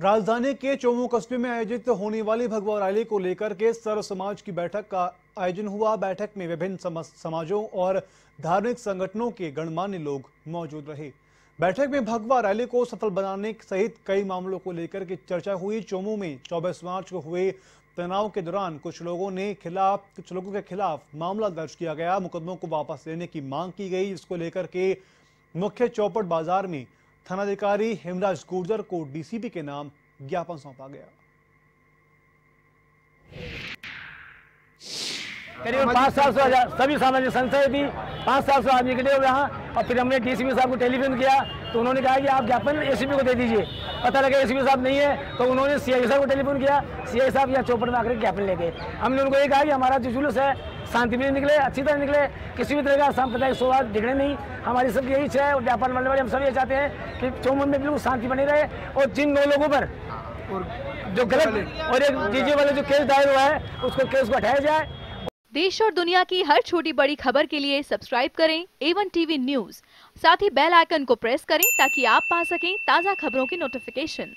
राजधानी के चोमू कस्बे में आयोजित होने वाली भगवा रैली को लेकर के सर्व समाज की बैठक का आयोजन हुआ। बैठक में विभिन्न समाजों और धार्मिक संगठनों के गणमान्य लोग मौजूद रहे। बैठक में भगवा रैली को सफल बनाने सहित कई मामलों को लेकर के चर्चा हुई। चोमू में 24 मार्च को हुए तनाव के दौरान कुछ लोगों ने खिलाफ, कुछ लोगों के खिलाफ मामला दर्ज किया गया। मुकदमों को वापस लेने की मांग की गई। इसको लेकर के मुख्य चौपट बाज़ार में थानाधिकारी हेमराज गुर्जर को डीसीपी के नाम ज्ञापन सौंपा गया। करीब पाँच साल से सभी सामाजिक संस्थाएँ भी पाँच साल से आदमी इकट्ठे हुए यहाँ और फिर हमने डीसीपी साहब को टेलीफोन किया तो उन्होंने कहा कि आप ज्ञापन एसीपी को दे दीजिए। पता लगा एसीपी साहब नहीं है तो उन्होंने सीआई साहब को टेलीफोन किया। सीआई साहब यहाँ चौपड़ में आकर ज्ञापन ले गए हमने उनको ये कहा कि हमारा जो जुलूस है शांति भी निकले अच्छी तरह निकले किसी भी तरह का सांप्रदायिक स्वभाव बिगड़े नहीं। हमारी सबकी यही इच्छा है और व्यापार वाले वाले हम सब ये चाहते हैं कि चौमुन में बिल्कुल शांति बनी रहे और जिन नौ लोगों पर जो गलत और एक डीजे वाले जो केस दायर हुआ है उसको केस को हटाया जाए। देश और दुनिया की हर छोटी बड़ी खबर के लिए सब्सक्राइब करें एवन टीवी न्यूज़ साथ ही बेल आइकन को प्रेस करें ताकि आप पा सकें ताज़ा खबरों की नोटिफिकेशन